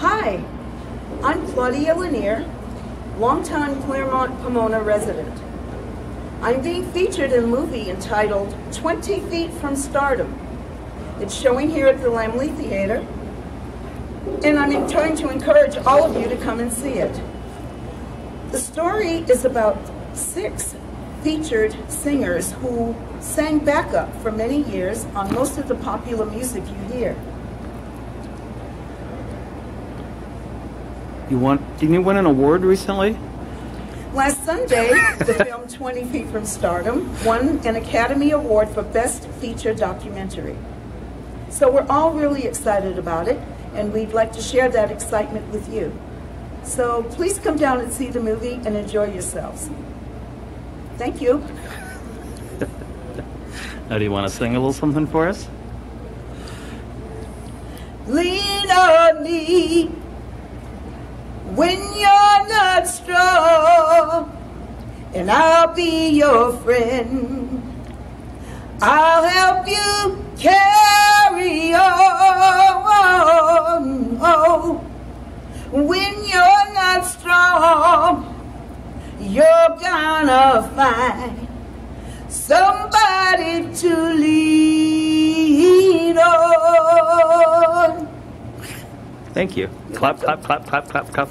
Hi, I'm Claudia Lennear, longtime Claremont Pomona resident. I'm being featured in a movie entitled 20 Feet from Stardom. It's showing here at the Laemmle Theater, and I'm trying to encourage all of you to come and see it. The story is about six featured singers who sang backup for many years on most of the popular music you hear. You won? Didn't you win an award recently? Last Sunday, the film 20 Feet from Stardom won an Academy Award for Best Feature Documentary. So we're all really excited about it, and we'd like to share that excitement with you. So please come down and see the movie and enjoy yourselves. Thank you. Now, do you want to sing a little something for us? Lean on me when you're not strong, and I'll be your friend. I'll help you carry on. Oh, when you're not strong, you're gonna find somebody to lean on. Thank you. Clap, clap, clap, clap, clap, clap.